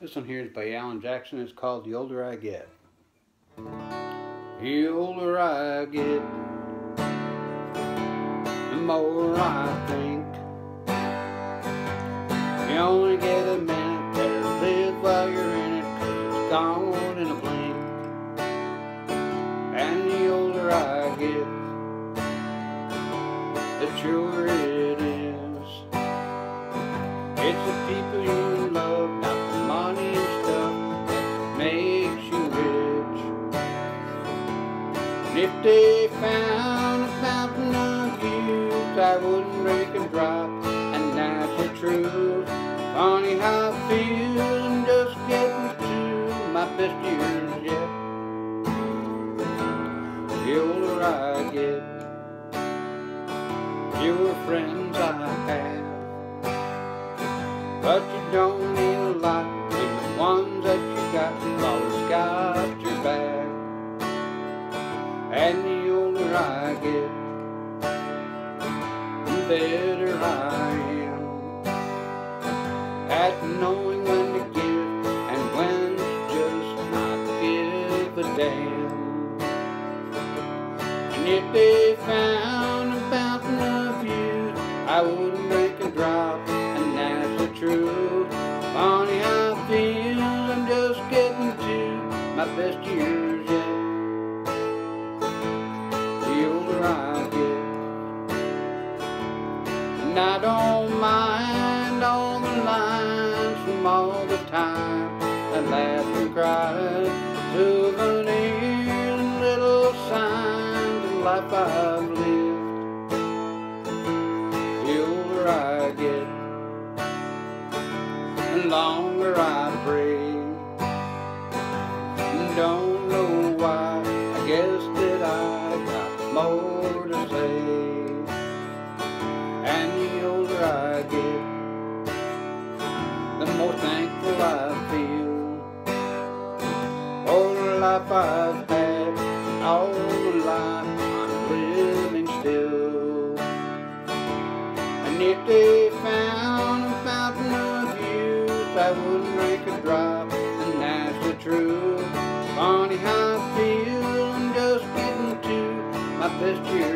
This one here is by Alan Jackson. It's called The Older I Get. The older I get, the more I think. You only get a minute, better live while you're in it, cause it's gone in a blink. And the older I get, the truer it is. It's the people you if they found a fountain of youth, I wouldn't break a drop, and that's the truth. Funny how I feel, I'm just getting to my best years yet. The older I get, fewer friends I have. But you don't need a lot when the ones that you got have always got get, the better I am at knowing when to give and when to just not give a damn. And if they found a fountain of youth, I wouldn't drink a drop, and that's the truth. Funny how I feel, I'm just getting to my best years and I don't mind all the lines from all the time. I laugh and cry, souvenirs and little signs of life I've lived. The older I get, the longer I pray. Don't know I've had, all the life I'm living still. And if they found a fountain of youth, I wouldn't drink a drop, and that's the truth. Funny how I feel, I'm just getting to my best years